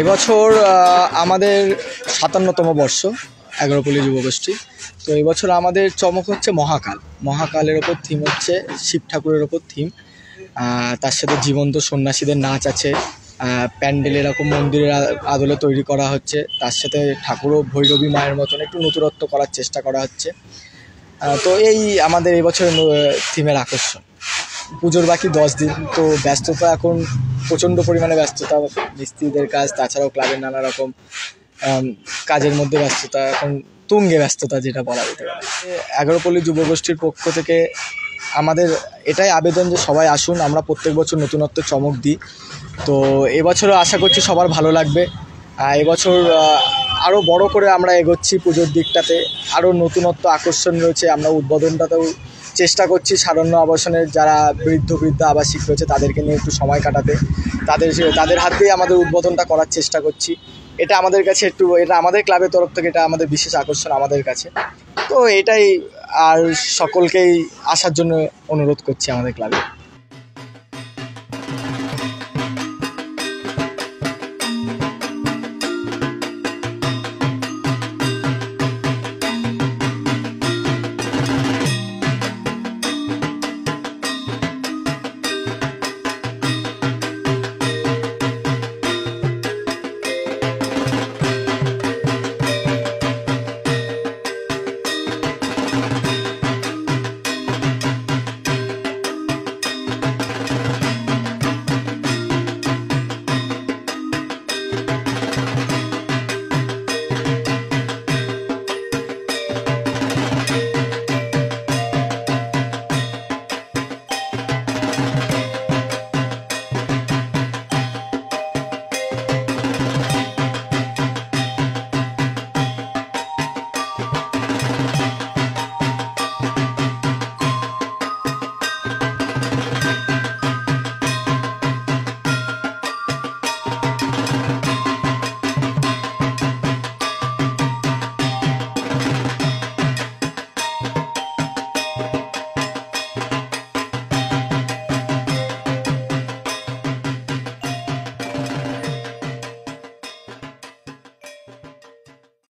এবছর আমাদের সাতান্নতম বর্ষ, এগারোপল্লী যুবগোষ্ঠী। তো এবছর আমাদের চমক হচ্ছে মহাকাল। মহাকালের ওপর থিম হচ্ছে শিব ঠাকুরের ওপর থিম তার সাথে জীবন্ত সন্ন্যাসীদের নাচ আছে। প্যান্ডেল এরকম মন্দিরের আদলে তৈরি করা হচ্ছে। তার সাথে ঠাকুরও ভৈরবী মায়ের মতন একটু নতুনত্ব করার চেষ্টা করা হচ্ছে। তো এই আমাদের এবছরের থিমের আকর্ষণ। পুজোর বাকি দশ দিন তো ব্যস্ততা এখন প্রচণ্ড পরিমাণে ব্যস্ততা, মিস্ত্রিদের কাজ, তাছাড়াও ক্লাবের নানা রকম কাজের মধ্যে ব্যস্ততা, এখন তুঙ্গে ব্যস্ততা যেটা বলা যেতে পারে। এগারোপল্লী যুবগোষ্ঠীর পক্ষ থেকে আমাদের এটাই আবেদন যে সবাই আসুন, আমরা প্রত্যেক বছর নতুনত্ব চমক দিই। তো এবছরও আশা করছি সবার ভালো লাগবে। এবছর আরও বড় করে আমরা এগোচ্ছি পুজোর দিকটাতে। আরও নতুনত্ব আকর্ষণ রয়েছে, আমরা উদ্বোধনটাতেও চেষ্টা করছি সারণ্য আবাসনের যারা বৃদ্ধ, বৃদ্ধা আবাসিক রয়েছে, তাদেরকে নিয়ে একটু সময় কাটাতে। তাদের তাদের হাত দিয়ে আমাদের উদ্বোধনটা করার চেষ্টা করছি। এটা আমাদের কাছে একটু, এটা আমাদের ক্লাবের তরফ থেকে এটা আমাদের বিশেষ আকর্ষণ আমাদের কাছে। তো এটাই আর সকলকেই আসার জন্য অনুরোধ করছি আমাদের ক্লাবে।